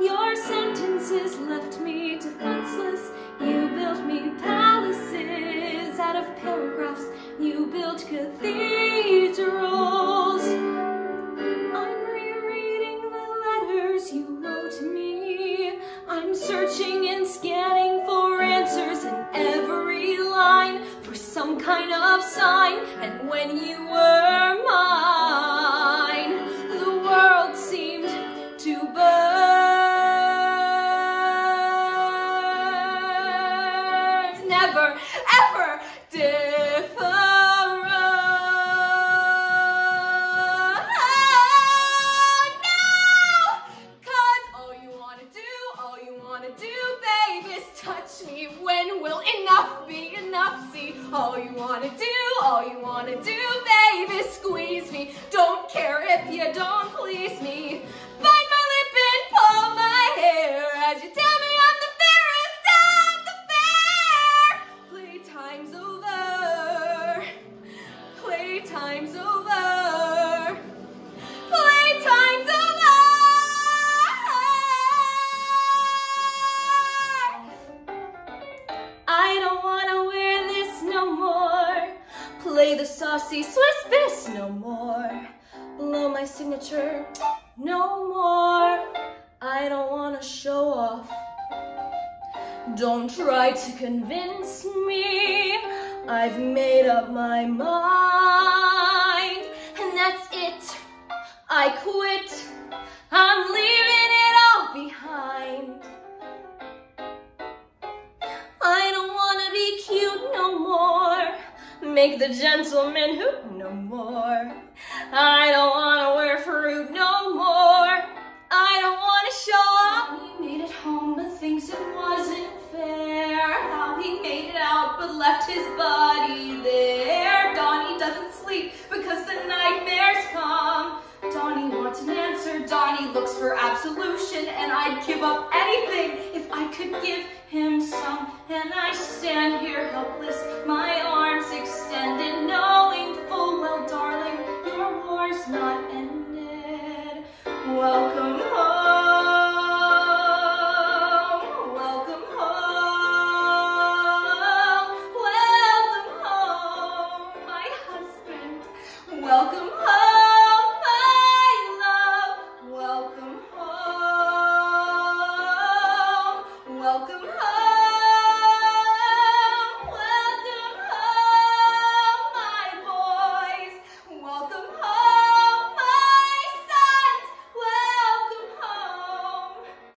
Your sentences left me defenseless. You built me palaces out of paragraphs. You built cathedrals. I'm rereading the letters you wrote me. I'm searching and scanning for answers in every line for some kind of sign. And when you were mine, Never, ever different. No! Cause all you wanna do, all you wanna do, babe, is touch me. When will enough be enough? See, all you wanna do, all you wanna do, babe, is squeeze Playtime's over. Playtime's over. I don't wanna wear this no more. Play the saucy Swiss miss no more. Blow my signature no more. I don't wanna show off. Don't try to convince me. I've made up my mind, I quit. I'm leaving it all behind. I don't wanna be cute no more. Make the gentleman hoot no more. I don't wanna wear fruit no more. I don't wanna show up. He made it home but thinks it wasn't fair. How he made it out but left his body there. give up anything if I could give him some. And I stand here helpless, my arms extended, knowing full well, darling, your war's not ended. Welcome home. Welcome home, my love. Welcome home.